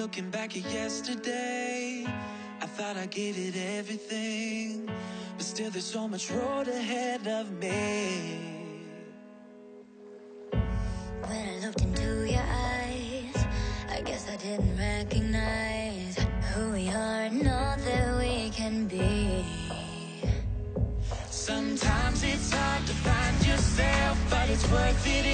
Looking back at yesterday, I thought I gave it everything. But still, there's so much road ahead of me. When I looked into your eyes, I guess I didn't recognize who we are and all that we can be. Sometimes it's hard to find yourself, but it's worth it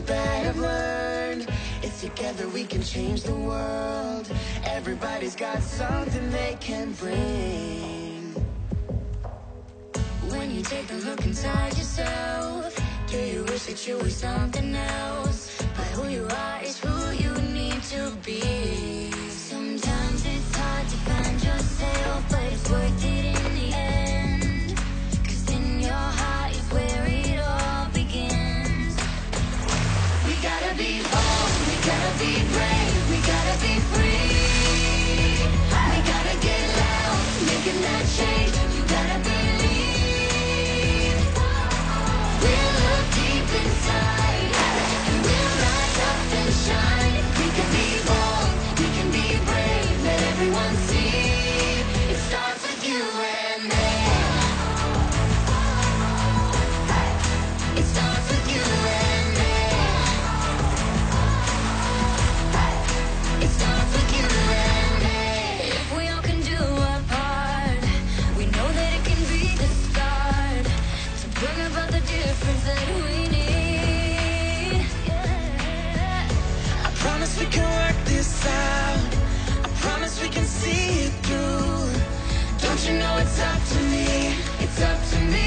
that I've learned. It's together we can change the world. Everybody's got something they can bring. When you take a look inside yourself, do you wish that you were something else? But who you are Don't you know it's up to me? It's up to me.